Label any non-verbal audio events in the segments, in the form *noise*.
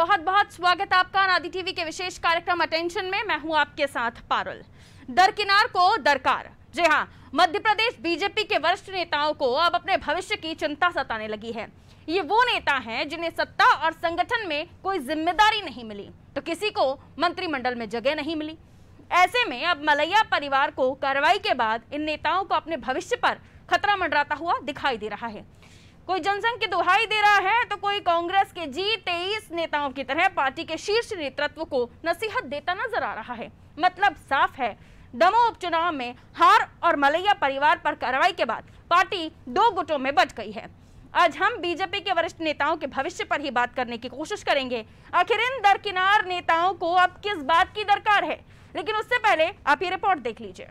बहुत बहुत स्वागत आपका नादी टीवी के विशेष कार्यक्रम अटेंशन में। मैं हूँ आपके साथ पारुल। दरकिनार को दरकार। जी हाँ मध्य प्रदेश बीजेपी के वरिष्ठ नेताओं को अब अपने भविष्य की चिंता सताने लगी है। ये वो नेता हैं जिन्हें सत्ता और संगठन में कोई ज़िम्मेदारी नहीं मिली। तो किसी को मंत्रिमंडल में जगह नहीं मिली। ऐसे में अब मलैया परिवार को कार्रवाई के बाद इन नेताओं को अपने भविष्य पर खतरा मंडराता हुआ दिखाई दे रहा है। कोई जनसंघ की दुहाई दे रहा है तो कोई कांग्रेस के जी तेईस नेताओं की तरह पार्टी के शीर्ष नेतृत्व को नसीहत देता नज़र आ रहा है। मतलब साफ़ है, दमोह उपचुनाव में हार और मलैया परिवार पर कार्रवाई के बाद पार्टी दो गुटों में बच गई है। आज हम बीजेपी के वरिष्ठ नेताओं के भविष्य पर ही बात करने की कोशिश करेंगे। आखिर इन दरकिनार नेताओं को अब किस बात की दरकार है? लेकिन उससे पहले आप ये रिपोर्ट देख लीजिए।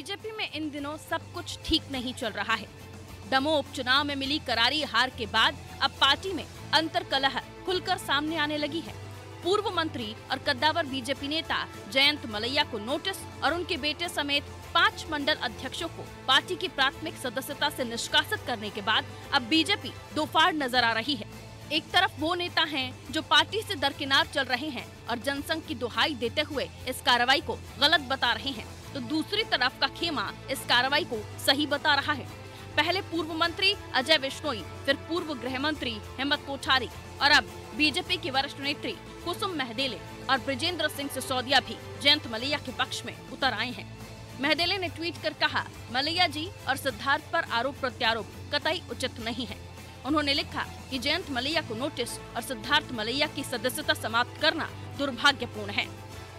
बीजेपी में इन दिनों सब कुछ ठीक नहीं चल रहा है। दमोह उपचुनाव में मिली करारी हार के बाद अब पार्टी में अंतर कलह खुलकर सामने आने लगी है। पूर्व मंत्री और कद्दावर बीजेपी नेता जयंत मलैया को नोटिस और उनके बेटे समेत पाँच मंडल अध्यक्षों को पार्टी की प्राथमिक सदस्यता से निष्कासित करने के बाद अब बीजेपी दोफाड़ नज़र आ रही है। एक तरफ़ वो नेता हैं जो पार्टी से दरकिनार चल रहे हैं और जनसंघ की दुहाई देते हुए इस कार्रवाई को गलत बता रहे हैं। तो दूसरी तरफ़ का खेमा इस कार्रवाई को सही बता रहा है। पहले पूर्व मंत्री अजय बिश्नोई फिर पूर्व गृह मंत्री हेमंत कोठारी और अब बीजेपी की वरिष्ठ नेत्री कुसुम महदेले और ब्रजेंद्र सिंह सिसोदिया भी जयंत मलैया के पक्ष में उतर आए हैं। महदेले ने ट्वीट कर कहा, मलैया जी और सिद्धार्थ पर आरोप प्रत्यारोप कतई उचित नहीं है। उन्होंने लिखा कि जयंत मलैया को नोटिस और सिद्धार्थ मलैया की सदस्यता समाप्त करना दुर्भाग्यपूर्ण है।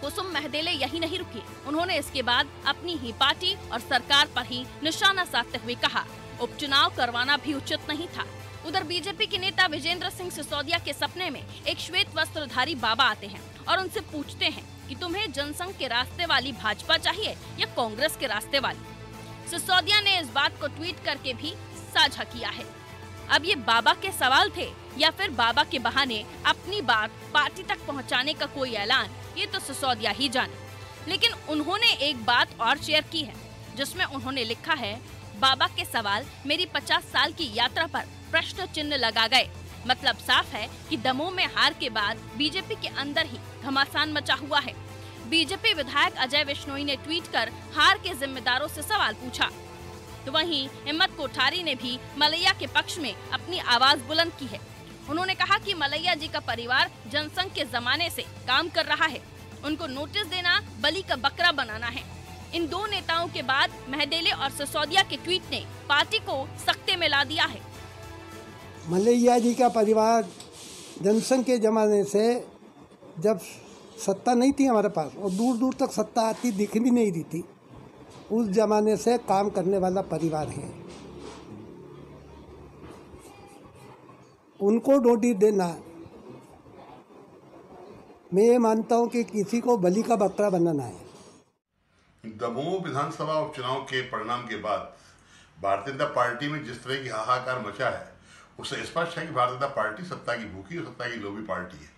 कुसुम महदेले यही नहीं रुकी। उन्होंने इसके बाद अपनी ही पार्टी और सरकार पर ही निशाना साधते हुए कहा। उपचुनाव करवाना भी उचित नहीं था। उधर बीजेपी के नेता विजेंद्र सिंह सिसोदिया के सपने में एक श्वेत वस्त्रधारी बाबा आते हैं और उनसे पूछते हैं कि तुम्हें जनसंघ के रास्ते वाली भाजपा चाहिए या कांग्रेस के रास्ते वाली? सिसोदिया ने इस बात को ट्वीट करके भी साझा किया है। अब ये बाबा के सवाल थे या फिर बाबा के बहाने अपनी बात पार्टी तक पहुँचाने का कोई ऐलान, ये तो सिसोदिया ही जाने। लेकिन उन्होंने एक बात और शेयर की है, जिसमें उन्होंने लिखा है, बाबा के सवाल मेरी 50 साल की यात्रा पर प्रश्न चिन्ह लगा गए। मतलब साफ़ है कि दमोह में हार के बाद बीजेपी के अंदर ही घमासान मचा हुआ है। बीजेपी विधायक अजय विश्नोई ने ट्वीट कर हार के जिम्मेदारों से सवाल पूछा। तो वहीं हिम्मत कोठारी ने भी मलैया के पक्ष में अपनी आवाज़ बुलंद की है। उन्होंने कहा कि मलैया जी का परिवार जनसंघ के जमाने से काम कर रहा है। उनको नोटिस देना, बलि का बकरा बनाना है। इन दो नेताओं के बाद महदेले और सिसोदिया के ट्वीट ने पार्टी को सख्ते में ला दिया है। मलैया जी का परिवार जनसंघ के जमाने से जब सत्ता नहीं थी हमारे पास, और दूर दूर तक सत्ता आती दिख भी नहीं रही थी उस जमाने से काम करने वाला परिवार है। उनको नोटिस देना। मैं ये मानता हूँ कि किसी को बलि का बकरा बनाना है। दमोह विधानसभा उपचुनाव के परिणाम के बाद भारतीय जनता पार्टी में जिस तरह की हाहाकार मचा है उससे स्पष्ट है कि भारतीय जनता पार्टी सत्ता की भूखी और सत्ता की लोभी पार्टी है।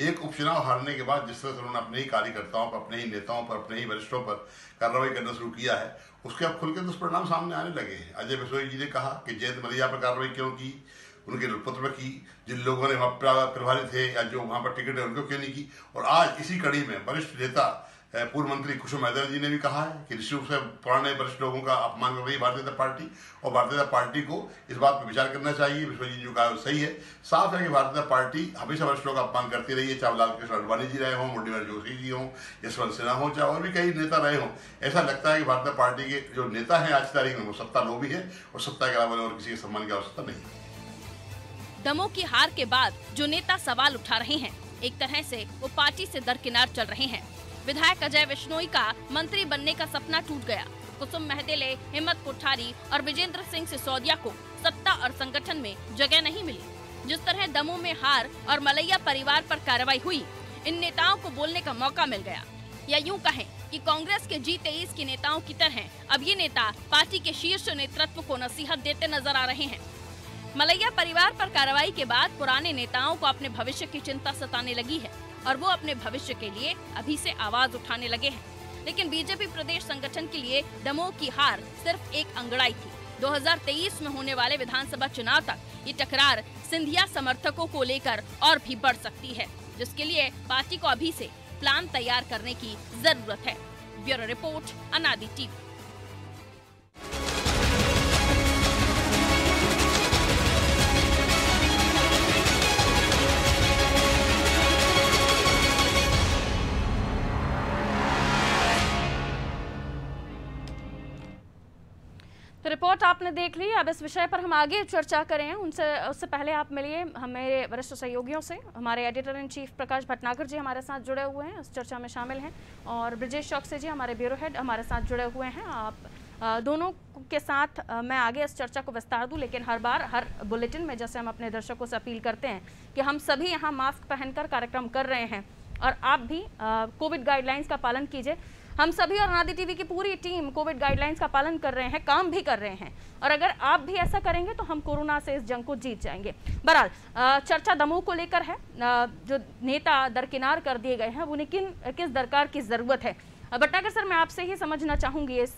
एक उपचुनाव हारने के बाद जिस तरह से उन्होंने अपने ही कार्यकर्ताओं पर, अपने ही नेताओं पर, अपने ही वरिष्ठों पर कार्रवाई करना शुरू किया है, उसके अब खुल के दुष्परिणाम सामने आने लगे हैं। अजय बिशोई जी ने कहा कि जयंत मलिया पर कार्रवाई क्यों की, उनके पुत्र की, जिन लोगों ने वहाँ प्रभावित थे या जो वहाँ पर टिकट है, उनको क्यों नहीं की? और आज इसी कड़ी में वरिष्ठ नेता पूर्व मंत्री कुसुम हैदर जी ने भी कहा है कि रूप से पुराने वरिष्ठ लोगों का अपमान कर रही है भारतीय जनता पार्टी और भारतीय जनता पार्टी को इस बात पर विचार करना चाहिए, विश्वजीत जी का सही है। साफ़ है कि भारतीय जनता पार्टी हमेशा वरिष्ठ लोगों का अपमान करती रही है, चाहे लाल कृष्ण अडवाणी जी रहे हों, मुरलीधर जोशी जी हों, यशवंत सिन्हा हो, चाहे और भी कई नेता रहे हों। ऐसा लगता है कि भारतीय पार्टी के जो नेता है आज तारीख में, वो सत्ता लोभी है और सत्ता के अलावा और किसी के सम्मान की आवश्यकता नहीं दमों की हार के बाद जो नेता सवाल उठा रहे हैं, एक तरह से वो पार्टी से दरकिनार चल रहे हैं। विधायक अजय विश्नोई का मंत्री बनने का सपना टूट गया। कुसुम महदेले, हिम्मत कोठारी और विजेंद्र सिंह सिसोदिया को सत्ता और संगठन में जगह नहीं मिली। जिस तरह दमोह में हार और मलैया परिवार पर कार्रवाई हुई, इन नेताओं को बोलने का मौका मिल गया। या यूँ कहें कि कांग्रेस के जी तेईस के नेताओं की तरह अब ये नेता पार्टी के शीर्ष नेतृत्व को नसीहत देते नज़र आ रहे हैं। मलैया परिवार पर कार्रवाई के बाद पुराने नेताओं को अपने भविष्य की चिंता सताने लगी है। और वो अपने भविष्य के लिए अभी से आवाज़ उठाने लगे हैं। लेकिन बीजेपी प्रदेश संगठन के लिए दमोह की हार सिर्फ़ एक अंगड़ाई थी। 2023 में होने वाले विधानसभा चुनाव तक ये टकरार सिंधिया समर्थकों को लेकर और भी बढ़ सकती है, जिसके लिए पार्टी को अभी से प्लान तैयार करने की ज़रूरत है। Bureau report, Anaadi TV. तो रिपोर्ट आपने देख ली। अब इस विषय पर हम आगे चर्चा करें। उनसे, उससे पहले आप मिलिए हमारे वरिष्ठ सहयोगियों से। हमारे editor in chief Prakash Bhatnagar ji हमारे साथ जुड़े हुए हैं। इस चर्चा में शामिल हैं। और ब्रजेश चौकसे जी हमारे ब्यूरो हेड हमारे साथ जुड़े हुए हैं। आप दोनों के साथ मैं आगे इस चर्चा को विस्तार दूँ, लेकिन हर बार, हर बुलेटिन में जैसे हम अपने दर्शकों से अपील करते हैं कि हम सभी यहाँ मास्क पहनकर कार्यक्रम कर रहे हैं। और आप भी कोविड गाइडलाइंस का पालन कीजिए। हम सभी और नादी टीवी की पूरी टीम कोविड गाइडलाइंस का पालन कर रहे हैं, काम भी कर रहे हैं। और अगर आप भी ऐसा करेंगे तो हम कोरोना से इस जंग को जीत जाएँगे। बहरहाल चर्चा दमोह को लेकर है। जो नेता दरकिनार कर दिए गए हैं, उन्हें किन, किस दरकार की ज़रूरत है? बटनागर सर, मैं आपसे ही समझना चाहूँगी इस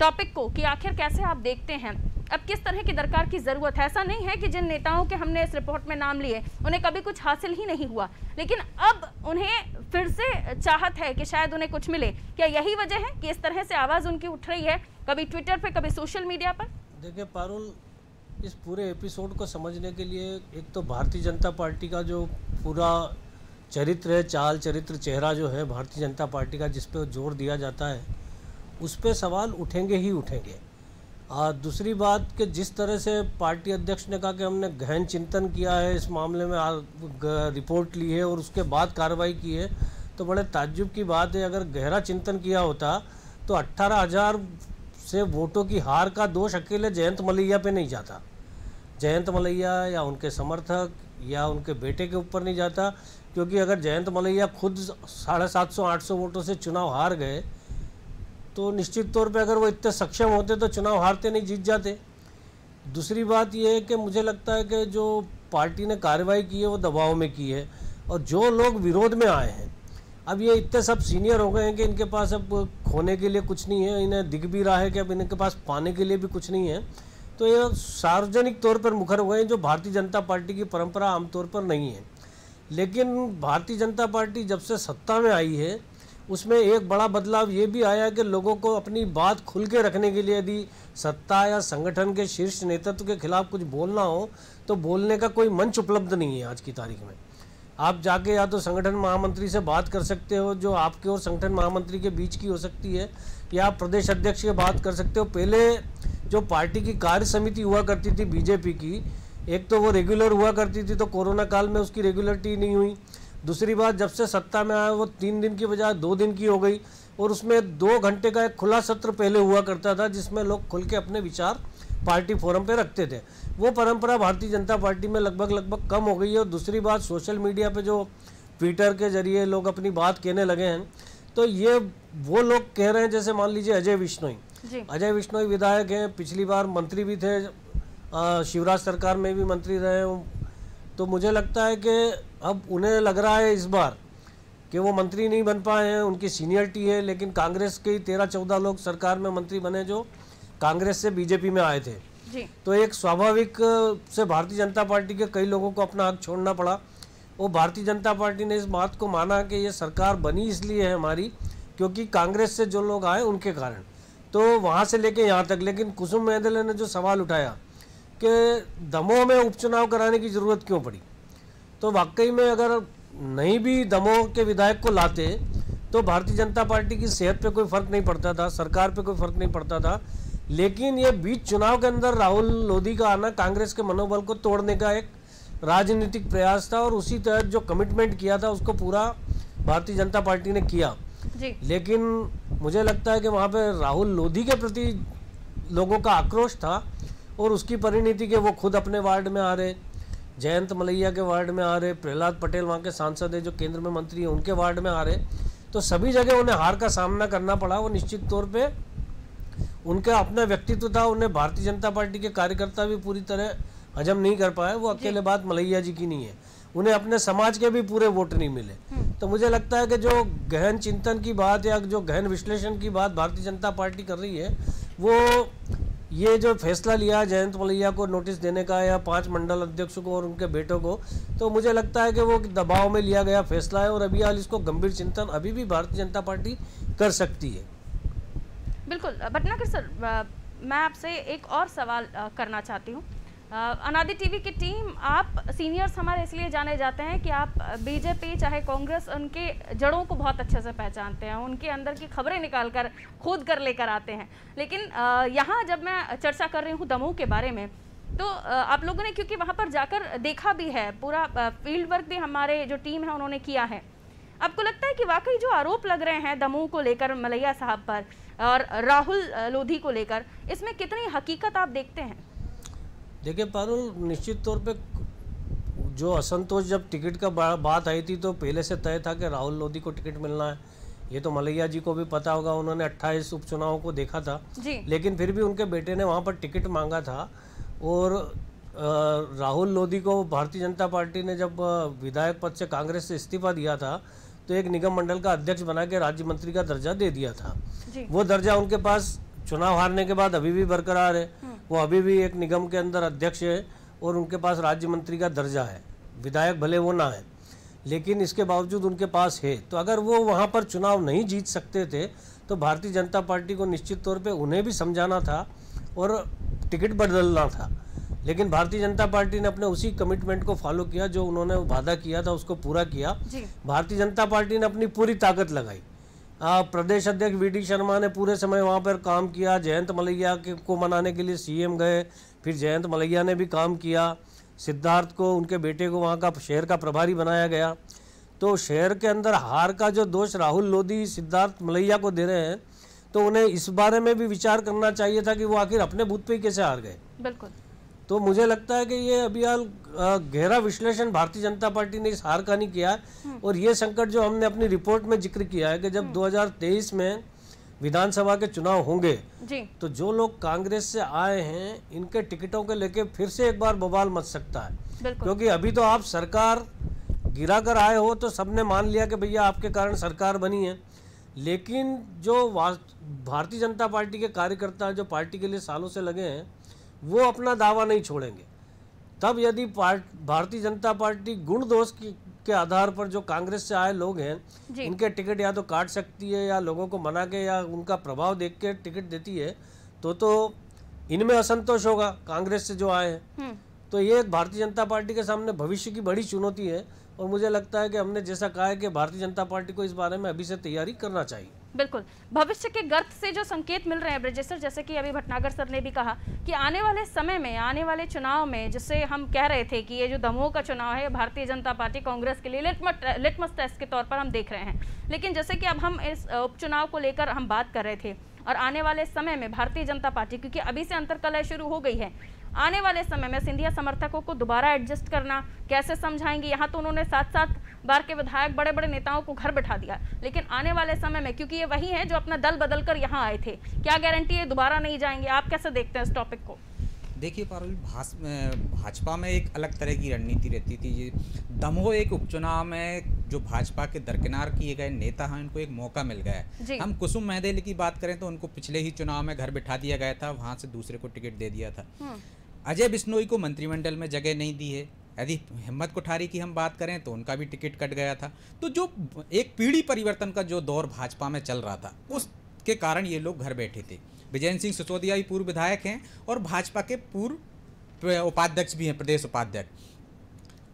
टॉपिक को कि आखिर कैसे आप देखते हैं? अब किस तरह की दरकार की ज़रूरत है? ऐसा नहीं है कि जिन नेताओं के हमने इस रिपोर्ट में नाम लिए, उन्हें कभी कुछ हासिल ही नहीं हुआ। लेकिन अब उन्हें फिर से चाहत है कि शायद उन्हें कुछ मिले। क्या यही वजह है कि इस तरह से आवाज़ उनकी उठ रही है? कभी ट्विटर पर कभी सोशल मीडिया पर? देखिए, पारुल, इस पूरे एपिसोड को समझने के लिए एक तो भारतीय जनता पार्टी का जो पूरा चरित्र है, चाल चरित्र, चेहरा जो है भारतीय जनता पार्टी का, जिस पर ज़ोर दिया जाता है, उस पर सवाल उठेंगे ही उठेंगे। और दूसरी बात कि जिस तरह से पार्टी अध्यक्ष ने कहा कि हमने गहन चिंतन किया है इस मामले में रिपोर्ट ली है और उसके बाद कार्रवाई की है तो बड़े ताज्जुब की बात है। अगर गहरा चिंतन किया होता तो अट्ठारह हज़ार से वोटों की हार का दोष अकेले जयंत मलैया पे नहीं जाता। जयंत मलैया या उनके समर्थक या उनके बेटे के ऊपर नहीं जाता, क्योंकि अगर जयंत मलैया खुद साढ़े सात सौ, आठ सौ वोटों से चुनाव हार गए तो निश्चित तौर पे अगर वो इतने सक्षम होते तो चुनाव हारते नहीं, जीत जाते। दूसरी बात ये है कि मुझे लगता है कि जो पार्टी ने कार्रवाई की है, वो दबाव में की है और जो लोग विरोध में आए हैं, अब ये इतने सब सीनियर हो गए हैं कि इनके पास अब खोने के लिए कुछ नहीं है, इन्हें दिख भी रहा है कि अब इनके पास पाने के लिए भी कुछ नहीं है। तो ये सार्वजनिक तौर पर मुखर हुए हैं जो भारतीय जनता पार्टी की परंपरा आमतौर पर नहीं है। लेकिन भारतीय जनता पार्टी जब से सत्ता में आई है उसमें एक बड़ा बदलाव ये भी आया कि लोगों को अपनी बात खुल के रखने के लिए यदि सत्ता या संगठन के शीर्ष नेतृत्व के खिलाफ कुछ बोलना हो तो बोलने का कोई मंच उपलब्ध नहीं है आज की तारीख में। आप जाके या तो संगठन महामंत्री से बात कर सकते हो, जो आपके और संगठन महामंत्री के बीच की हो सकती है, या आप प्रदेश अध्यक्ष की बात कर सकते हो। पहले जो पार्टी की कार्य समिति हुआ करती थी, बीजेपी की, एक तो वो रेगुलर हुआ करती थी तो कोरोना काल में उसकी रेगुलरिटी नहीं हुई। दूसरी बात जब से सत्ता में आया वो तीन दिन की बजाय दो दिन की हो गई और उसमें दो घंटे का एक खुला सत्र पहले हुआ करता था जिसमें लोग खुल के अपने विचार पार्टी फोरम पे रखते थे। वो परंपरा भारतीय जनता पार्टी में लगभग लगभग कम हो गई है और दूसरी बात सोशल मीडिया पे जो ट्विटर के ज़रिए लोग अपनी बात कहने लगे हैं तो ये वो लोग कह रहे हैं जैसे मान लीजिए अजय विश्नोई। अजय विश्नोई विधायक हैं पिछली बार मंत्री भी थे शिवराज सरकार में भी मंत्री रहे तो मुझे लगता है कि अब उन्हें लग रहा है इस बार कि वो मंत्री नहीं बन पाए हैं उनकी सीनियरिटी है लेकिन कांग्रेस के ही तेरह चौदह लोग सरकार में मंत्री बने जो कांग्रेस से बीजेपी में आए थे। जी। तो एक स्वाभाविक से भारतीय जनता पार्टी के कई लोगों को अपना हक छोड़ना पड़ा। वो भारतीय जनता पार्टी ने इस बात को माना कि ये सरकार बनी इसलिए है हमारी क्योंकि कांग्रेस से जो लोग आए उनके कारण। तो वहाँ से लेके यहाँ तक लेकिन कुसुम महदले ने जो सवाल उठाया कि दमोह में उपचुनाव कराने की ज़रूरत क्यों पड़ी? तो वाकई में अगर नहीं भी दमोह के विधायक को लाते तो भारतीय जनता पार्टी की सेहत पे कोई फ़र्क नहीं पड़ता था सरकार पे कोई फ़र्क नहीं पड़ता था। लेकिन ये बीच चुनाव के अंदर राहुल लोधी का आना कांग्रेस के मनोबल को तोड़ने का एक राजनीतिक प्रयास था और उसी तहत जो कमिटमेंट किया था उसको पूरा भारतीय जनता पार्टी ने किया। जी। लेकिन मुझे लगता है कि वहाँ पर राहुल लोधी के प्रति लोगों का आक्रोश था और उसकी परिणति के वो खुद अपने वार्ड में आ रहे जयंत मलैया के वार्ड में आ रहे प्रहलाद पटेल वहाँ के सांसद है जो केंद्र में मंत्री हैं उनके वार्ड में आ रहे तो सभी जगह उन्हें हार का सामना करना पड़ा वो निश्चित तौर पे उनका अपना व्यक्तित्व था उन्हें भारतीय जनता पार्टी के कार्यकर्ता भी पूरी तरह हजम नहीं कर पाए वो अकेले बात मलैया जी की नहीं है। उन्हें अपने समाज के भी पूरे वोट नहीं मिले। तो मुझे लगता है कि जो गहन चिंतन की बात या जो गहन विश्लेषण की बात भारतीय जनता पार्टी कर रही है वो ये जो फैसला लिया जयंत मलैया को नोटिस देने का या पाँच मंडल अध्यक्ष को और उनके बेटों को तो मुझे लगता है कि वो दबाव में लिया गया फैसला है और अभी हाल इसको गंभीर चिंतन, अभी भी भारतीय जनता पार्टी कर सकती है। बिल्कुल भटनागर सर मैं आपसे एक और सवाल करना चाहती हूँ। अनादि टीवी की टीम, आप सीनियर्स हमारे इसलिए जाने जाते हैं कि आप बीजेपी, चाहे कांग्रेस, उनके जड़ों को बहुत अच्छे से पहचानते हैं, उनके अंदर की खबरें निकाल कर खोद कर लेकर आते हैं। लेकिन यहाँ जब मैं चर्चा कर रही हूँ दमोह के बारे में तो आप लोगों ने, क्योंकि वहाँ पर जाकर देखा भी है, पूरा फ़ील्ड वर्क भी हमारे जो टीम है, उन्होंने किया है। आपको लगता है कि वाकई जो आरोप लग रहे हैं दमोह को लेकर, मलैया साहब पर, और राहुल लोधी को लेकर, इसमें कितनी हकीकत आप देखते हैं? देखिए पारुल निश्चित तौर पे जो असंतोष जब टिकट का बात आई थी तो पहले से तय था कि राहुल लोधी को टिकट मिलना है। ये तो मलैया जी को भी पता होगा उन्होंने 28 उपचुनाव को देखा था। जी। लेकिन फिर भी उनके बेटे ने वहाँ पर टिकट मांगा था और राहुल लोधी को भारतीय जनता पार्टी ने जब विधायक पद से कांग्रेस से इस्तीफा दिया था तो एक निगम मंडल का अध्यक्ष बना के राज्य मंत्री का दर्जा दे दिया था। वो दर्जा उनके पास चुनाव हारने के बाद अभी भी बरकरार है। हम्म। वो अभी भी एक निगम के अंदर अध्यक्ष है और उनके पास राज्य मंत्री का दर्जा है। विधायक भले वो ना है लेकिन इसके बावजूद उनके पास है। तो अगर वो वहाँ पर चुनाव नहीं जीत सकते थे तो भारतीय जनता पार्टी को निश्चित तौर पे उन्हें भी समझाना था और टिकट बदलना था। लेकिन भारतीय जनता पार्टी ने अपने उसी कमिटमेंट को फॉलो किया जो उन्होंने वादा किया था उसको पूरा किया। भारतीय जनता पार्टी ने अपनी पूरी ताकत लगाई। प्रदेश अध्यक्ष वी शर्मा ने पूरे समय वहाँ पर काम किया। जयंत मलैया को मनाने के लिए सीएम गए। फिर जयंत मलैया ने भी काम किया। सिद्धार्थ को, उनके बेटे को वहाँ का शहर का प्रभारी बनाया गया। तो शहर के अंदर हार का जो दोष राहुल लोधी, सिद्धार्थ मलैया को दे रहे हैं तो उन्हें इस बारे में भी विचार करना चाहिए था कि वो आखिर अपने बूथ पे कैसे हार गए। बिल्कुल। तो मुझे लगता है कि ये अभी हाल गहरा विश्लेषण भारतीय जनता पार्टी ने इस हार का नहीं किया हम्म। और ये संकट जो हमने अपनी रिपोर्ट में ज़िक्र किया है कि जब 2023 हम्म। में विधानसभा के चुनाव होंगे तो जो लोग कांग्रेस से आए हैं इनके टिकटों के लेके फिर से एक बार बवाल मच सकता है क्योंकि अभी तो आप सरकार गिरा कर आए हो तो सबने मान लिया कि भैया आपके कारण सरकार बनी है लेकिन जो भारतीय जनता पार्टी के कार्यकर्ता जो पार्टी के लिए सालों से लगे हैं वो अपना दावा नहीं छोड़ेंगे। तब यदि पार्ट भारतीय जनता पार्टी गुण दोष के आधार पर जो कांग्रेस से आए लोग हैं इनके टिकट या तो काट सकती है या लोगों को मना के या उनका प्रभाव देख के टिकट देती है तो तो इनमें असंतोष होगा कांग्रेस से जो आए हैं। हम्म। तो ये भारतीय जनता पार्टी के सामने भविष्य की बड़ी चुनौती है और मुझे लगता है कि हमने जैसा कहा है कि भारतीय जनता पार्टी को इस बारे में अभी से तैयारी करना चाहिए। बिल्कुल। भविष्य के गर्त से जो संकेत मिल रहे हैं ब्रजेश जैसे कि अभी भटनागर सर ने भी कहा कि आने वाले समय में, आने वाले चुनाव में जिससे हम कह रहे थे कि ये जो दमोह का चुनाव है भारतीय जनता पार्टी कांग्रेस के लिए लिटमस टेस्ट के तौर पर हम देख रहे हैं। लेकिन जैसे कि अब हम इस उपचुनाव को लेकर हम बात कर रहे थे, और आने वाले समय में भारतीय जनता पार्टी, क्योंकि अभी से अंतरकलह शुरू हो गई है आने वाले समय में सिंधिया समर्थकों को दोबारा एडजस्ट करना कैसे समझाएँगे? यहाँ तो उन्होंने साथ साथ बार के विधायक बड़े बड़े नेताओं को घर बैठा दिया। लेकिन आने वाले समय में क्योंकि ये वही है जो अपना दल बदल कर यहाँ आए थे क्या गारंटी है दोबारा नहीं जाएँगे? आप कैसे देखते हैं इस टॉपिक को? देखिए पारुल भाजपा में एक अलग तरह की रणनीति रहती थी। ये दमोह एक उपचुनाव में जो भाजपा के दरकिनार किए गए नेता हैं उनको एक मौका मिल गया है। हम कुसुम महदेल की बात करें तो उनको पिछले ही चुनाव में घर बिठा दिया गया था वहाँ से दूसरे को टिकट दे दिया था। हम्म। अजय बिश्नोई को मंत्रिमंडल में जगह नहीं दी है। यदि हिम्मत कोठारी की हम बात करें तो उनका भी टिकट कट गया था। तो जो एक पीढ़ी परिवर्तन का जो दौर भाजपा में चल रहा था, उसके कारण ये लोग घर बैठे थे। विजय सिंह सिसोदिया भी पूर्व विधायक हैं और भाजपा के पूर्व उपाध्यक्ष भी हैं, प्रदेश उपाध्यक्ष।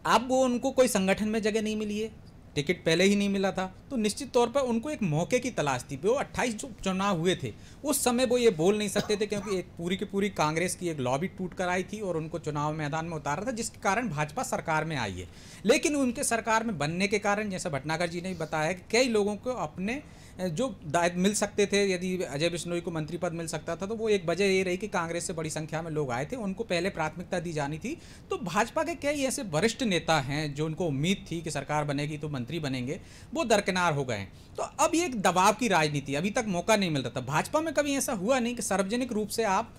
अब वो उनको कोई संगठन में जगह नहीं मिली है। टिकट पहले ही नहीं मिला था। तो निश्चित तौर पर उनको एक मौके की तलाश थी। वो अट्ठाईस जो चुनाव हुए थे, उस समय वो ये बोल नहीं सकते थे क्योंकि एक पूरी की पूरी कांग्रेस की एक लॉबी टूट कर आई थी और उनको चुनाव मैदान में उतारा था, जिसके कारण भाजपा सरकार में आई है। लेकिन उनके सरकार में बनने के कारण, जैसा भटनागर जी ने बताया कि कई लोगों को अपने जो मिल सकते थे यदि अजय बिश्नोई को मंत्री पद मिल सकता था तो वो एक वजह ये रही कि कांग्रेस से बड़ी संख्या में लोग आए थे उनको पहले प्राथमिकता दी जानी थी। तो भाजपा के कई ऐसे वरिष्ठ नेता हैं जो उनको उम्मीद थी कि सरकार बनेगी तो मंत्री बनेंगे वो दरकिनार हो गए तो अब ये एक दबाव की राजनीति अभी तक मौका नहीं मिल रहा था। भाजपा में कभी ऐसा हुआ नहीं कि सार्वजनिक रूप से आप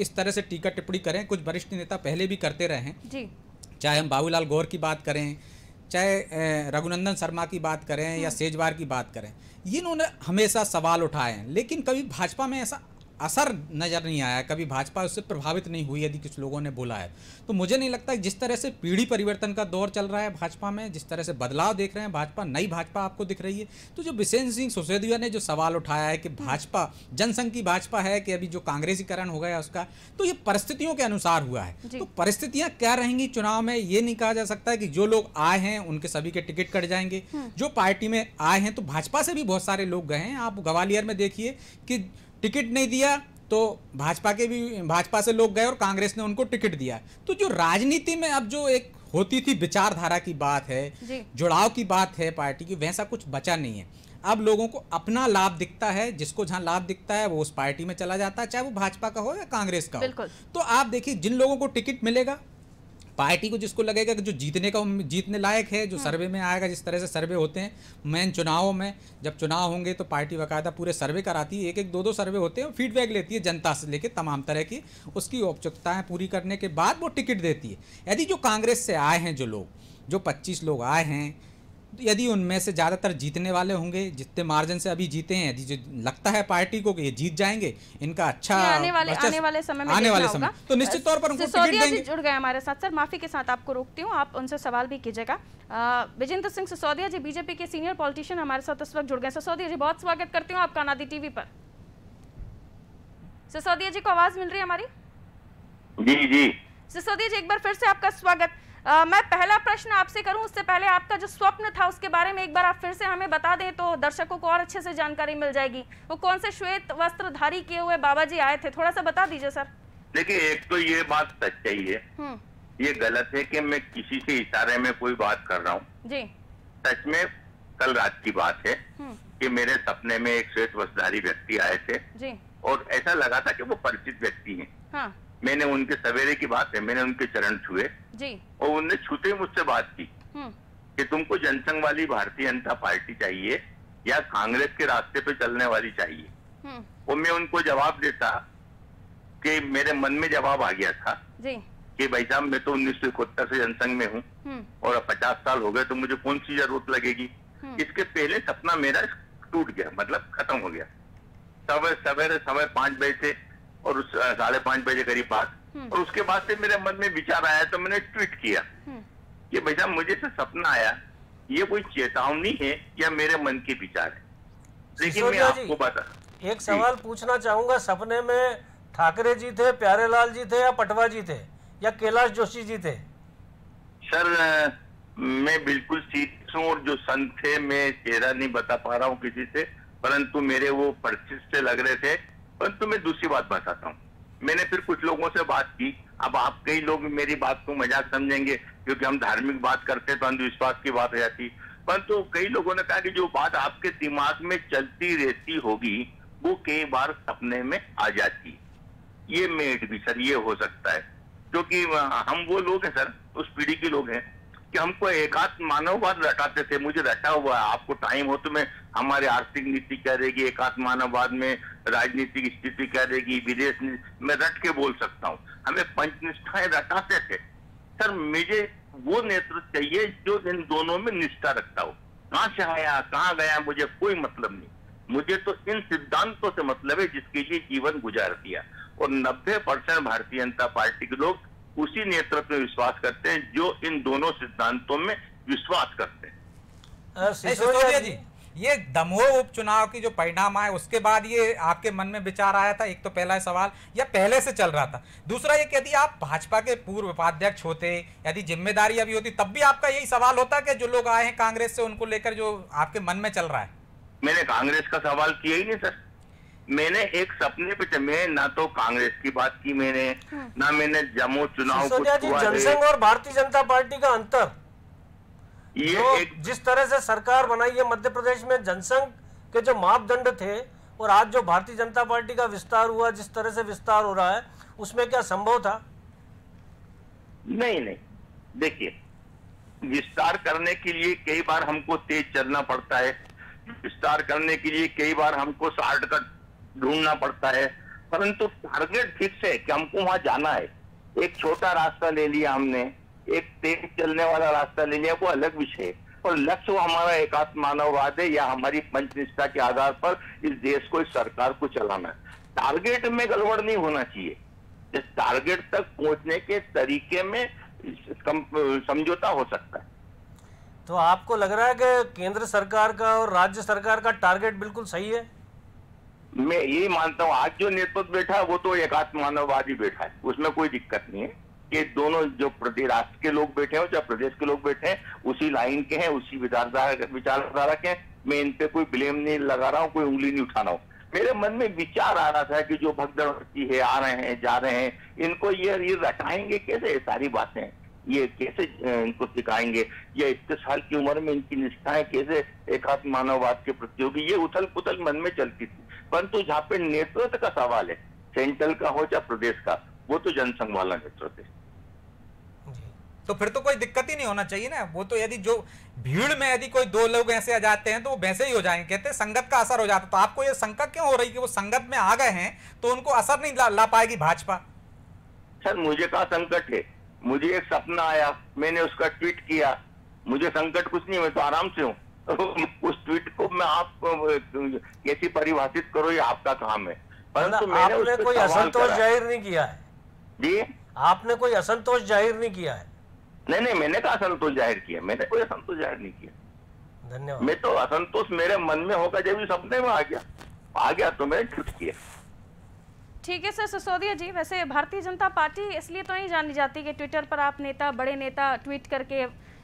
इस तरह से टीका टिप्पणी करें कुछ वरिष्ठ नेता पहले भी करते रहे हैं। चाहे हम बाबूलाल गौर की बात करें चाहे रघुनंदन शर्मा की बात करें या हाँ। सेजवार की बात करें इन्होंने हमेशा सवाल उठाए हैं लेकिन कभी भाजपा में ऐसा असर नज़र नहीं आया कभी भाजपा उससे प्रभावित नहीं हुई यदि कुछ लोगों ने बोला है। तो मुझे नहीं लगता जिस तरह से पीढ़ी परिवर्तन का दौर चल रहा है भाजपा में जिस तरह से बदलाव देख रहे हैं भाजपा नई भाजपा आपको दिख रही है। तो जो बिशेन सिंह सिसोदिया ने जो सवाल उठाया है कि भाजपा जनसंघ की भाजपा है कि अभी जो कांग्रेसीकरण हो गया उसका तो ये परिस्थितियों के अनुसार हुआ है। तो परिस्थितियाँ क्या रहेंगी चुनाव में ये नहीं कहा जा सकता है कि जो लोग आए हैं उनके सभी के टिकट कट जाएँगे। हम्म। जो पार्टी में आए हैं तो भाजपा से भी बहुत सारे लोग गए हैं। आप ग्वालियर में देखिए कि टिकट नहीं दिया तो भाजपा के भी भाजपा से लोग गए और कांग्रेस ने उनको टिकट दिया। तो जो राजनीति में अब जो एक होती थी विचारधारा की बात है जुड़ाव की बात है पार्टी की वैसा कुछ बचा नहीं है। अब लोगों को अपना लाभ दिखता है जिसको जहाँ लाभ दिखता है वो उस पार्टी में चला जाता है चाहे वो भाजपा का हो या कांग्रेस का हो। तो आप देखिए जिन लोगों को टिकट मिलेगा पार्टी को जिसको लगेगा कि जो जीतने का जीतने लायक है जो हाँ। सर्वे में आएगा जिस तरह से सर्वे होते हैं मेन चुनावों में जब चुनाव होंगे तो पार्टी बाकायदा पूरे सर्वे कराती है एक एक दो दो सर्वे होते हैं फीडबैक लेती है जनता से लेकर तमाम तरह की उसकी औपचुकताएँ पूरी करने के बाद वो टिकट देती है यदि जो कांग्रेस से आए हैं जो लोग जो पच्चीस लोग आए हैं यदि उनमें से ज़्यादातर जीतने वाले होंगे जितने मार्जिन से अभी जीते हैं यदि जो लगता है पार्टी को कि ये जीत जाएँगे इनका अच्छा आने वाले आने वाले समय में आने वाले समय। तो निश्चित तौर पर उनको टिकट देंगे। जुड़ गए हमारे साथ। सर माफ़ी के साथ आपको रोकती हूँ आप उनसे सवाल भी कीजिएगा। विजेंद्र सिंह सिसोदिया जी बीजेपी के सीनियर पॉलिटिशियन हमारे साथ इस वक्त जुड़ गए। सिसोदिया जी बहुत स्वागत करती हूँ आपका नादी टीवी पर। सिसोदिया जी को आवाज़ मिल रही है हमारी? जी जी। सिसोदिया जी एक बार फिर से आपका स्वागत। आ, मैं पहला प्रश्न आपसे करूँ उससे पहले आपका जो स्वप्न था उसके बारे में एक बार आप फिर से हमें बता दें तो दर्शकों को और अच्छे से जानकारी मिल जाएगी। वो कौन से श्वेत वस्त्र धारी किए हुए बाबा जी आए थे? थोड़ा सा बता दीजिए सर। देखिए एक तो ये बात सच्चाई है। हम्म। ये गलत है कि मैं किसी से इशारे में कोई बात कर रहा हूँ। जी। सच में कल रात की बात है हम्म। कि मेरे सपने में एक श्वेत वस्त्रधारी व्यक्ति आए थे। जी। और ऐसा लगा था कि वो परिचित व्यक्ति है। हाँ। मैंने उनके सवेरे की बात है मैंने उनके चरण छुए। और उनने छूते मुझसे बात की हम्म। कि तुमको जनसंघ वाली भारतीय जनता पार्टी चाहिए या कांग्रेस के रास्ते पे चलने वाली चाहिए। हम्म। और मैं उनको जवाब देता कि मेरे मन में जवाब आ गया था जी। कि भाई साहब मैं तो उन्नीस सौ इकहत्तर से जनसंघ में हूँ हम्म। और अब पचास साल हो गए तो मुझे कौन सी ज़रूरत लगेगी? इसके पहले सपना मेरा टूट गया मतलब खत्म हो गया। सवेरे सवेरे समय पाँच बजे से और उस साढ़े पाँच बजे करीब बात हम्म। और उसके बाद से मेरे मन में विचार आया तो मैंने ट्वीट किया हम्म। कि भैया मुझे से सपना आया ये कोई चेतावनी है या मेरे मन के विचार है? लेकिन मैं आपको बता एक सवाल पूछना चाहूँगा सपने में ठाकरे जी थे प्यारे लाल जी थे या पटवा जी थे या कैलाश जोशी जी थे? सर मैं बिल्कुल हूँ और जो संत थे मैं चेहरा नहीं बता पा रहा हूँ किसी से परंतु मेरे वो परिचित से लग रहे थे। परंतु मैं दूसरी बात बताता हूँ। मैंने फिर कुछ लोगों से बात की। अब आप कई लोग मेरी बात को मज़ाक समझेंगे, क्योंकि हम धार्मिक बात करते तो अंधविश्वास की बात हो जाती। परंतु कई लोगों ने कहा कि जो बात आपके दिमाग में चलती रहती होगी, वो कई बार सपने में आ जाती। ये मेड भी, सर, ये हो सकता है। क्योंकि हम वो लोग हैं, सर, उस पीढ़ी के लोग हैं। कि हमको एकात्म मानववाद रटाते थे, मुझे रटा हुआ है। आपको टाइम हो तो मैं हमारे आर्थिक नीति क्या रहेगी एकात्म मानववाद में राजनीतिक स्थिति क्या रहेगी विदेश मैं रट के बोल सकता हूँ। हमें पंचनिष्ठाएँ रटाते थे। सर, मुझे वो नेतृत्व चाहिए जो इन दोनों में निष्ठा रखता हो। कहाँ से आया, कहाँ गया, मुझे कोई मतलब नहीं। मुझे तो इन सिद्धांतों से मतलब है जिसके लिए जीवन गुजार दिया। और 90 परसेंट भारतीय जनता पार्टी के लोग उसी नेतृत्व में विश्वास करते हैं जो इन दोनों सिद्धांतों में विश्वास करते हैं। जी। ये दमोह उपचुनाव की जो परिणाम आए उसके बाद ये आपके मन में विचार आया था एक तो पहला सवाल या पहले से चल रहा था? दूसरा ये यदि आप भाजपा के पूर्व उपाध्यक्ष होते यदि ज़िम्मेदारी अभी होती तब भी आपका यही सवाल होता कि जो लोग आए हैं कांग्रेस से उनको लेकर जो आपके मन में चल रहा है? मैंने कांग्रेस का सवाल किया ही नहीं सर। मैंने एक सपने पे मैं ना तो कांग्रेस की बात की मैंने हाँ। ना मैंने जम्मू चुनाव जनसंघ और भारतीय जनता पार्टी का अंतर। ये एक जिस तरह से सरकार बनाई है मध्य प्रदेश में जनसंघ के जो मापदंड थे और आज जो भारतीय जनता पार्टी का विस्तार हुआ जिस तरह से विस्तार हो रहा है उसमें क्या संभव था? नहीं नहीं। देखिए विस्तार करने के लिए कई बार हमको तेज चलना पड़ता है। विस्तार करने के लिए कई बार हमको शॉर्टकट ढूंढना पड़ता है। परंतु टारगेट फिक्स है कि हमको वहाँ जाना है। एक छोटा रास्ता ले लिया हमने, एक तेज चलने वाला रास्ता ले लिया, वो अलग विषय है। और लक्ष्य वो हमारा एकात्म मानववाद है, या हमारी पंचनिष्ठा के आधार पर इस देश को, इस सरकार को चलाना है। टारगेट में गड़बड़ नहीं होना चाहिए। इस टारगेट तक पहुँचने के तरीके में समझौता हो सकता है। तो आपको लग रहा है कि केंद्र सरकार का और राज्य सरकार का टारगेट बिल्कुल सही है? मैं यही मानता हूँ, आज जो नेतृत्व बैठा है, वो तो एकात्म मानववादी बैठा है। उसमें कोई दिक्कत नहीं है कि दोनों जो प्रदेश, राष्ट्र के लोग बैठे हो चाहे प्रदेश के लोग बैठे हैं, उसी लाइन के हैं, उसी विचारधारा विचारधारा के हैं। मैं इन पे कोई ब्लेम नहीं लगा रहा हूँ, कोई उंगली नहीं उठा रहा हूँ। मेरे मन में विचार आ रहा था कि जो भगदड़ है, आ रहे हैं, जा रहे हैं, इनको ये ये रटाएँगे कैसे? सारी बातें ये कैसे इनको सिखाएँगे? या इतने साल की उम्र में इनकी निष्ठाएँ कैसे एकात्म मानववाद के प्रति होगी? ये उथल पुथल मन में चलती थी। परंतु जहाँ पे नेतृत्व का सवाल है सेंट्रल का हो चाहे प्रदेश का वो तो जनसंघ वाला नेतृत्व है। तो फिर तो कोई दिक्कत ही नहीं होना चाहिए ना। वो तो यदि जो भीड़ में यदि कोई दो लोग ऐसे आ जाते हैं तो वो वैसे ही हो जाएँगे। कहते हैं संगत का असर हो जाता तो आपको ये शंका क्यों हो रही कि वो संगत में आ गए हैं तो उनको असर नहीं ला, ला पाएगी भाजपा? सर मुझे कहा संकट है? मुझे एक सपना आया मैंने उसका ट्वीट किया। मुझे संकट कुछ नहीं मैं तो आराम से हूँ। *laughs* उस ट्वीट को मैं आप कैसी परिभाषित करो ये आपका काम है। परंतु मैंने आपने कोई असंतोष ज़ाहिर नहीं किया है। जी? आपने कोई असंतोष ज़ाहिर नहीं किया है। नहीं नहीं मैंने कहा असंतोष ज़ाहिर किया। मैंने कोई असंतोष ज़ाहिर नहीं किया। धन्यवाद। मैं तो असंतोष मेरे मन में होगा जब सपने में आ गया। आ गया तो मैंने ट्वीट किया। ठीक है सर, सिसोदिया जी, वैसे भारतीय जनता पार्टी इसलिए तो नहीं जानी जाती कि ट्विटर पर आप नेता, बड़े नेता ट्वीट करके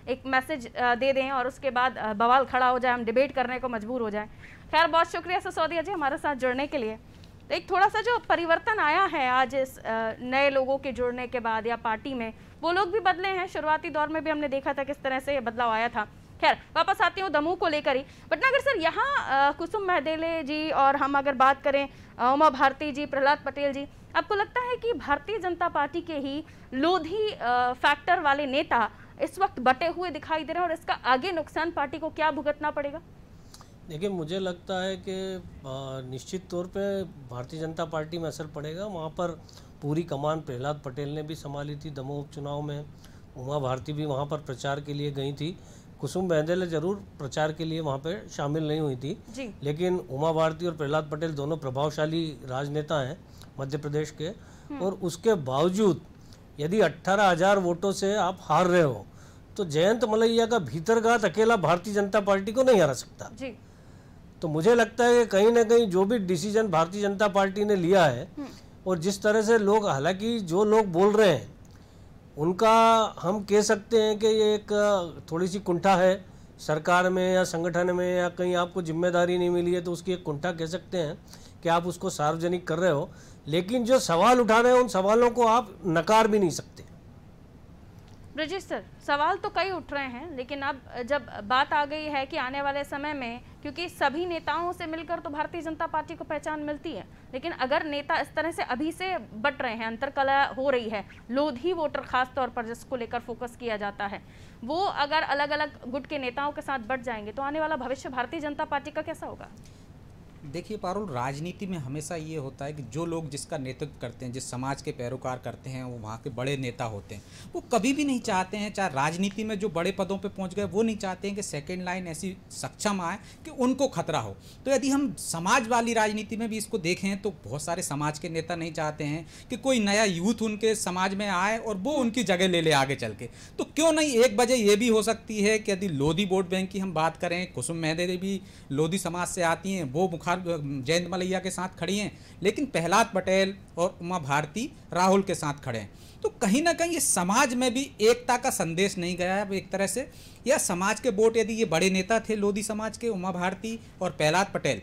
एक मैसेज दे दें और उसके बाद बवाल खड़ा हो जाए, हम डिबेट करने को मजबूर हो जाए। खैर, बहुत शुक्रिया सिसोदिया जी हमारे साथ जुड़ने के लिए। तो एक थोड़ा सा जो परिवर्तन आया है आज इस नए लोगों के जुड़ने के बाद या पार्टी में, वो लोग भी बदले हैं। शुरुआती दौर में भी हमने देखा था किस तरह से ये बदलाव आया था। खैर, वापस आती हूँ दमू को लेकर ही। बट अगर सर, यहाँ कुसुम महदेले जी और हम अगर बात करें उमा भारती जी, प्रहलाद पटेल जी, आपको लगता है कि भारतीय जनता पार्टी के ही लोधी फैक्टर वाले नेता इस वक्त बटे हुए दिखाई दे रहे हैं और इसका आगे नुकसान पार्टी को क्या भुगतना पड़ेगा? देखिए, मुझे लगता है कि निश्चित तौर पे भारतीय जनता पार्टी में असर पड़ेगा। वहाँ पर पूरी कमान प्रहलाद पटेल ने भी संभाली थी। दमोह उपचुनाव में उमा भारती भी वहाँ पर प्रचार के लिए गई थी। कुसुम बहदेल ज़रूर प्रचार के लिए वहाँ पर शामिल नहीं हुई थी जी। लेकिन उमा भारती और प्रहलाद पटेल दोनों प्रभावशाली राजनेता हैं मध्य प्रदेश के हम्म। और उसके बावजूद यदि अट्ठारह हज़ार वोटों से आप हार रहे हो तो जयंत मलैया का भीतरघात अकेला भारतीय जनता पार्टी को नहीं हरा सकता जी। तो मुझे लगता है कि कहीं ना कहीं जो भी डिसीज़न भारतीय जनता पार्टी ने लिया है हम्म। और जिस तरह से लोग हालाँकि जो लोग बोल रहे हैं उनका हम कह सकते हैं कि ये एक थोड़ी सी कुंठा है। सरकार में या संगठन में या कहीं आपको ज़िम्मेदारी नहीं मिली है तो उसकी एक कुंठा कह सकते हैं कि आप उसको सार्वजनिक कर रहे हो। लेकिन जो सवाल उठा रहे हैं, उन सवालों को आप नकार भी नहीं सकते। ब्रजेश सर सवाल तो कई उठ रहे हैं, लेकिन अब जब बात आ गई है कि आने वाले समय में, क्योंकि सभी नेताओं से मिलकर तो भारतीय जनता पार्टी को पहचान मिलती है, लेकिन अगर नेता इस तरह से अभी से बट रहे हैं, अंतरकला हो रही है, लोधी वोटर खास तौर पर जिसको लेकर फोकस किया जाता है, वो अगर अलग अलग गुट के नेताओं के साथ बट जाएँगे तो आने वाला भविष्य भारतीय जनता पार्टी का कैसा होगा? देखिए पारुल, राजनीति में हमेशा ये होता है कि जो लोग जिसका नेतृत्व करते हैं, जिस समाज के पैरोकार करते हैं, वो वहाँ के बड़े नेता होते हैं। वो कभी भी नहीं चाहते हैं, चाहे राजनीति में जो बड़े पदों पे पहुँच गए, वो नहीं चाहते हैं कि सेकेंड लाइन ऐसी सक्षम आए कि उनको खतरा हो। तो यदि हम समाज वाली राजनीति में भी इसको देखें तो बहुत सारे समाज के नेता नहीं चाहते हैं कि कोई नया यूथ उनके समाज में आए और वो उनकी जगह ले ले आगे चल के। तो क्यों नहीं एक वजह ये भी हो सकती है कि यदि लोधी वोट बैंक की हम बात करें, कुसुम मेहदे भी लोधी समाज से आती हैं, वो जयंत मलैया के साथ खड़ी हैं, लेकिन प्रहलाद पटेल और उमा भारती राहुल के साथ खड़े हैं। तो कहीं ना कहीं ये समाज में भी एकता का संदेश नहीं गया है एक तरह से। या समाज के वोट, यदि ये बड़े नेता थे, लोधी समाज के, उमा भारती और प्रहलाद पटेल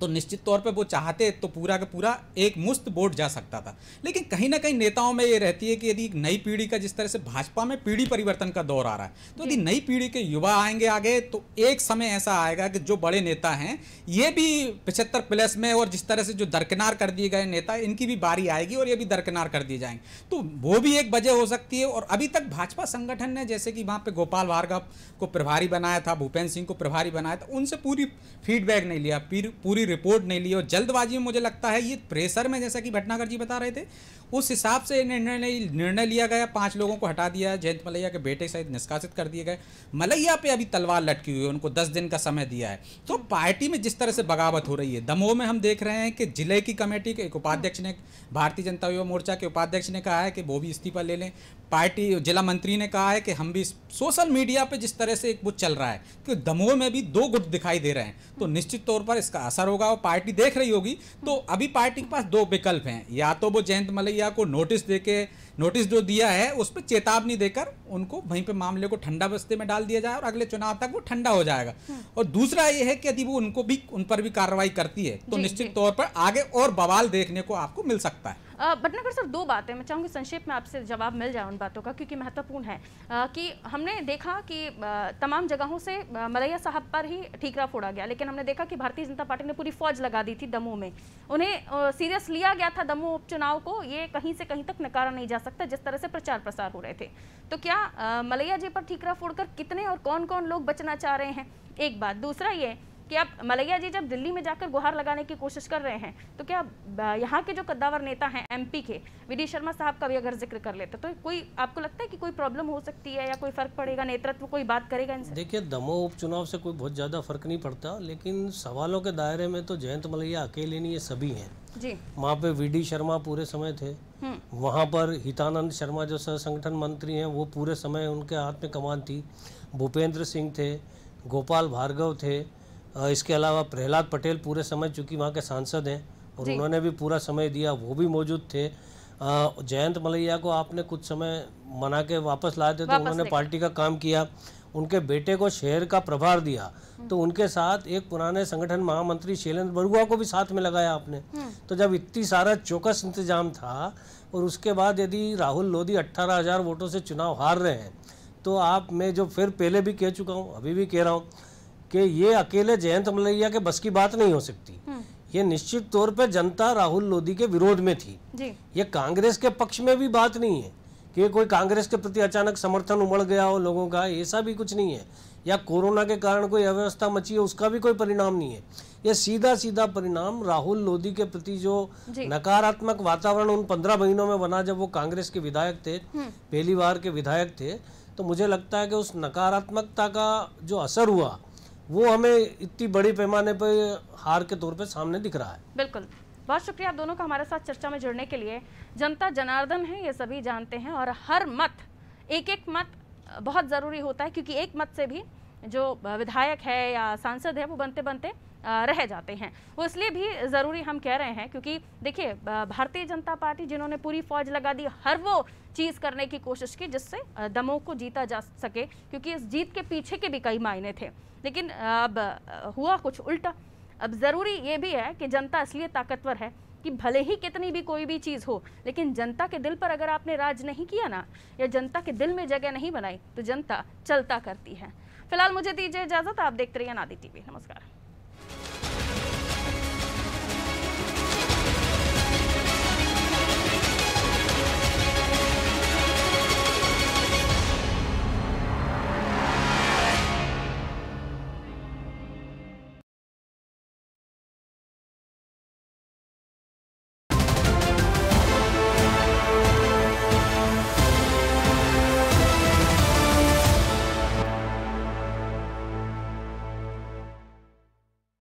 तो निश्चित तौर पे वो चाहते तो पूरा का पूरा एक मुस्त वोट जा सकता था। लेकिन कहीं ना कहीं नेताओं में ये रहती है कि यदि नई पीढ़ी का जिस तरह से भाजपा में पीढ़ी परिवर्तन का दौर आ रहा है तो यदि नई पीढ़ी के युवा आएँगे आगे तो एक समय ऐसा आएगा कि जो बड़े नेता हैं ये भी पिछहत्तर प्लस में और जिस तरह से जो दरकिनार कर दिए गए नेता इनकी भी बारी आएगी और ये भी दरकिनार कर दिए जाएँगे। तो वो भी एक वजह हो सकती है और अभी तक भाजपा संगठन ने जैसे कि वहाँ पर गोपाल भार्गव को प्रभारी बनाया था भूपेंद्र सिंह को प्रभारी बनाया था उनसे पूरी फीडबैक नहीं लिया पूरी रिपोर्ट नहीं ली और जल्दबाजी में मुझे लगता है ये प्रेशर में, जैसा कि भटनागर जी बता रहे थे, उस हिसाब से निर्णय निर्णय लिया गया, पाँच लोगों को हटा दिया, जयंत मलैया के बेटे सहित निष्कासित कर दिए गए। मलैया पे अभी तलवार लटकी हुई है, उनको दस दिन का समय दिया है। तो पार्टी में जिस तरह से बगावत हो रही है, दमोह में हम देख रहे हैं कि ज़िले की कमेटी के एक उपाध्यक्ष ने, भारतीय जनता युवा मोर्चा के उपाध्यक्ष ने कहा है कि वो भी इस्तीफा ले लें। पार्टी, जिला मंत्री ने कहा है कि हम भी सोशल मीडिया पे जिस तरह से एक वो चल रहा है, कि दमोह में भी दो गुट दिखाई दे रहे हैं। तो निश्चित तौर पर इसका असर होगा और पार्टी देख रही होगी। तो अभी पार्टी के पास दो विकल्प हैं। या तो वो जयंत मलैया को नोटिस देके नोटिस जो दिया है उस पर चेतावनी देकर उनको वहीं पे मामले को ठंडा बस्ते में डाल दिया जाए और अगले चुनाव तक वो ठंडा हो जाएगा। और दूसरा ये है कि यदि वो उनको भी उन पर भी कार्रवाई करती है तो निश्चित तौर पर आगे और बवाल देखने को आपको मिल सकता है। भटनागर सर दो बातें मैं चाहूँगी संक्षेप में आपसे जवाब मिल जाए उन बातों का, क्योंकि महत्वपूर्ण है। कि हमने देखा कि तमाम जगहों से मलैया साहब पर ही ठीकरा फोड़ा गया, लेकिन हमने देखा कि भारतीय जनता पार्टी ने पूरी फौज लगा दी थी दमोह में। उन्हें सीरियस लिया गया था दमोह उपचुनाव को, ये कहीं से कहीं तक नकारा नहीं जा सकता, जिस तरह से प्रचार प्रसार हो रहे थे। तो क्या मलैया जी पर ठीकरा फोड़कर कितने और कौन कौन लोग बचना चाह रहे हैं? एक बात। दूसरा ये कि आप मलैया जी जब दिल्ली में जाकर गुहार लगाने की कोशिश कर रहे हैं तो क्या यहाँ के जो कद्दावर नेता हैं एमपी के वी शर्मा साहब का भी अगर ज़िक्र कर लेते तो कोई आपको लगता है कि कोई प्रॉब्लम हो सकती है या कोई फ़र्क पड़ेगा नेतृत्व कोई बात करेगा इनसे? देखिए दमोह उपचुनाव से कोई बहुत ज़्यादा फ़र्क नहीं पड़ता लेकिन सवालों के दायरे में तो जयंत मलैया अकेले नहीं ये सभी हैं। जी। वहाँ पे वी शर्मा पूरे समय थे। हम्म। वहाँ पर हितानंद शर्मा जो सह संगठन मंत्री हैं वो पूरे समय उनके हाथ में कमान थी। भूपेंद्र सिंह थे गोपाल भार्गव थे इसके अलावा प्रहलाद पटेल पूरे समय चूँकि वहाँ के सांसद हैं और उन्होंने भी पूरा समय दिया वो भी मौजूद थे। जयंत मलैया को आपने कुछ समय मना के वापस लाए थे तो उन्होंने पार्टी का काम किया उनके बेटे को शहर का प्रभार दिया। हम्म। तो उनके साथ एक पुराने संगठन महामंत्री शैलेंद्र बरुआ को भी साथ में लगाया आपने। हम्म। तो जब इतनी सारा चौकस इंतज़ाम था और उसके बाद यदि राहुल लोधी अट्ठारह हज़ार वोटों से चुनाव हार रहे हैं तो आप मैं जो फिर पहले भी कह चुका हूँ अभी भी कह रहा हूँ कि ये अकेले जयंत मलैया के बस की बात नहीं हो सकती हम्म। ये निश्चित तौर पे जनता राहुल लोधी के विरोध में थी जी। ये कांग्रेस के पक्ष में भी बात नहीं है कि कोई कांग्रेस के प्रति अचानक समर्थन उमड़ गया हो लोगों का ऐसा भी कुछ नहीं है या कोरोना के कारण कोई अव्यवस्था मची है उसका भी कोई परिणाम नहीं है ये सीधा सीधा परिणाम राहुल लोधी के प्रति जो नकारात्मक वातावरण उन पंद्रह महीनों में बना जब वो कांग्रेस के विधायक थे हम्म। पहली बार के विधायक थे तो मुझे लगता है कि उस नकारात्मकता का जो असर हुआ वो हमें इतनी बड़ी पैमाने पर हार के तौर पे सामने दिख रहा है। बिल्कुल। बहुत शुक्रिया आप दोनों का हमारे साथ चर्चा में जुड़ने के लिए। जनता जनार्दन है, ये सभी जानते हैं और हर मत एक एक मत बहुत ज़रूरी होता है क्योंकि एक मत से भी जो विधायक है या सांसद है वो बनते बनते रह जाते हैं। वो इसलिए भी ज़रूरी हम कह रहे हैं क्योंकि देखिए भारतीय जनता पार्टी जिन्होंने पूरी फौज लगा दी, हर वो चीज़ करने की कोशिश की जिससे दमोह को जीता जा सके, क्योंकि इस जीत के पीछे के भी कई मायने थे। लेकिन अब हुआ कुछ उल्टा। अब ज़रूरी ये भी है कि जनता इसलिए ताकतवर है कि भले ही कितनी भी कोई भी चीज़ हो, लेकिन जनता के दिल पर अगर आपने राज नहीं किया ना, या जनता के दिल में जगह नहीं बनाई तो जनता चलता करती है। फ़िलहाल मुझे दीजिए इजाज़त, आप देखते रहिए नादी टीवी। नमस्कार।